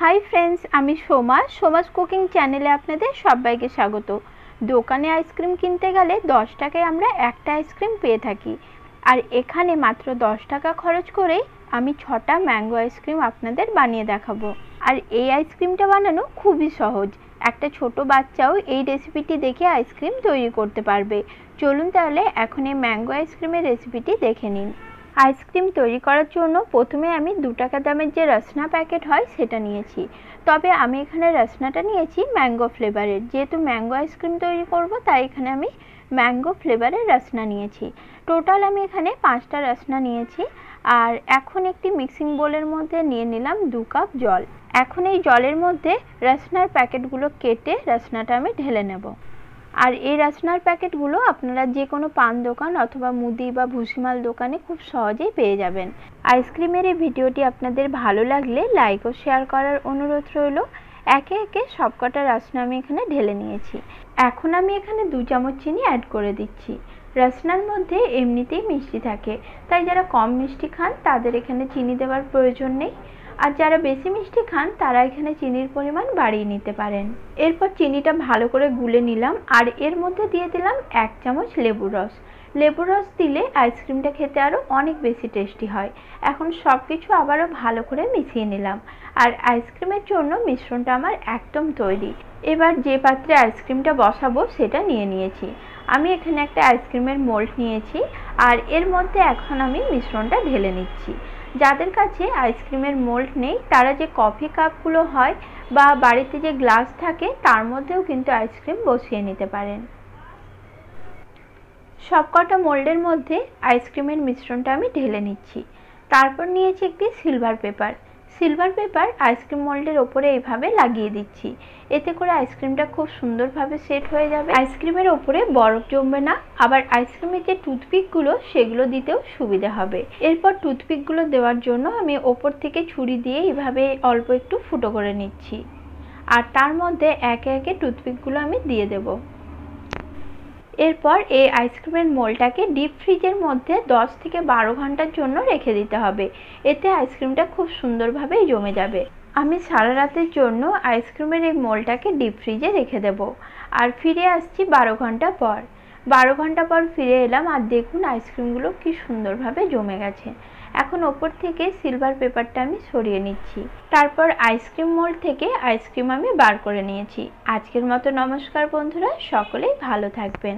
Hi friends আমি Soma. Soma's cooking চ্যানেলে আপনাদের সবাইকে স্বাগত। দোকানে আইসক্রিম কিনতে গেলে দশ টাকায় আমরা একটা আইসক্রিম পেয়ে থাকি। আর এখানে মাত্র দশ টাকা খরচ করেই আমি ছটা ম্যাঙ্গো আইসক্রিম আপনাদের বানিয়ে দেখাবো। আর এই আইসক্রিমটা বানানো খুবই সহজ। একটা ছোট বাচ্চাও এই রেসিপিটি দেখে আইসক্রিম তৈরি করতে পারবে। চলুন তাহলে এখন এই ম্যাঙ্গো আইসক্রিমের রেসিপিটি দেখে নিন। আইসক্রিম তৈরি করার জন্য প্রথমে আমি দু টাকা দামের যে রসনা প্যাকেট হয় সেটা নিয়েছি। তবে আমি এখানে রসনাটা নিয়েছি ম্যাঙ্গো ফ্লেভারের। যেহেতু ম্যাঙ্গো আইসক্রিম তৈরি করব, তাই এখানে আমি ম্যাঙ্গো ফ্লেভারের রসনা নিয়েছি। টোটাল আমি এখানে পাঁচটা রসনা নিয়েছি। আর এখন একটি মিক্সিং বোলের মধ্যে নিয়ে নিলাম দু কাপ জল। এখন এই জলের মধ্যে রসনার প্যাকেটগুলো কেটে রসনাটা আমি ঢেলে নেব। আর এই রসনার প্যাকেটগুলো আপনারা যে কোনো পান দোকান অথবা মুদি বা ভুসিমাল দোকানে খুব সহজেই পেয়ে যাবেন। আইসক্রিমের এই ভিডিওটি আপনাদের ভালো লাগলে লাইক ও শেয়ার করার অনুরোধ রইল। একে একে সবকটা রাসনা আমি এখানে ঢেলে নিয়েছি। এখন আমি এখানে দু চামচ চিনি অ্যাড করে দিচ্ছি। রাসনার মধ্যে এমনিতেই মিষ্টি থাকে, তাই যারা কম মিষ্টি খান তাদের এখানে চিনি দেওয়ার প্রয়োজন নেই। আর যারা বেশি মিষ্টি খান, তারা এখানে চিনির পরিমাণ বাড়িয়ে নিতে পারেন। এরপর চিনিটা ভালো করে গুলে নিলাম, আর এর মধ্যে দিয়ে দিলাম এক চামচ লেবুর রস। লেবুর রস দিলে আইসক্রিমটা খেতে আরও অনেক বেশি টেস্টি হয়। এখন সব কিছু আবারও ভালো করে মিশিয়ে নিলাম। আর আইসক্রিমের জন্য মিশ্রণটা আমার একদম তৈরি। এবার যে পাত্রে আইসক্রিমটা বসাবো, সেটা নিয়ে নিয়েছি। আমি এখানে একটা আইসক্রিমের মোল্ড নিয়েছি, আর এর মধ্যে এখন আমি মিশ্রণটা ঢেলে নিচ্ছি। যাদের কাছে আইসক্রিমের মোল্ড নেই, তারা যে কফি কাপগুলো হয় বা বাড়িতে যে গ্লাস থাকে, তার মধ্যেও কিন্তু আইসক্রিম বসিয়ে নিতে পারেন। সবকটা মোল্ডের মধ্যে আইসক্রিমের মিশ্রণটা আমি ঢেলে নিচ্ছি। তারপর নিয়েছি একটি silver paper. Silver paper ice cream মোল্ডের ওপরে এইভাবে লাগিয়ে দিচ্ছি। এতে করে আইসক্রিমটা খুব সুন্দরভাবে সেট হয়ে যাবে। আইসক্রিমের ওপরে বরফ জমবে না, আবার আইসক্রিমের যে টুথপিকগুলো সেগুলো দিতেও সুবিধা হবে। এরপর টুথপিকগুলো দেওয়ার জন্য আমি ওপর থেকে ছুরি দিয়ে এইভাবে অল্প একটু ফুটো করে নিচ্ছি। আর তার মধ্যে একে একে টুথপিকগুলো আমি দিয়ে দেবো। এরপর এই আইসক্রিমের মোলটাকে ডিপ ফ্রিজের মধ্যে 10 থেকে বারো ঘণ্টার জন্য রেখে দিতে হবে। এতে আইসক্রিমটা খুব সুন্দরভাবে জমে যাবে। আমি সারা রাতের জন্য আইসক্রিমের এই মোলটাকে ডিপ ফ্রিজে রেখে দেব। আর ফিরে আসছি বারো ঘণ্টা পর। বারো ঘণ্টা পর ফিরে এলাম আর দেখুন আইসক্রিমগুলো কি সুন্দরভাবে জমে গেছে। এখন ওপর থেকে সিলভার পেপারটা আমি সরিয়ে নিচ্ছি। তারপর আইসক্রিম মোল্ড থেকে আইসক্রিম আমি বার করে নিয়েছি। আজকের মতো নমস্কার বন্ধুরা, সকলেই ভালো থাকবেন।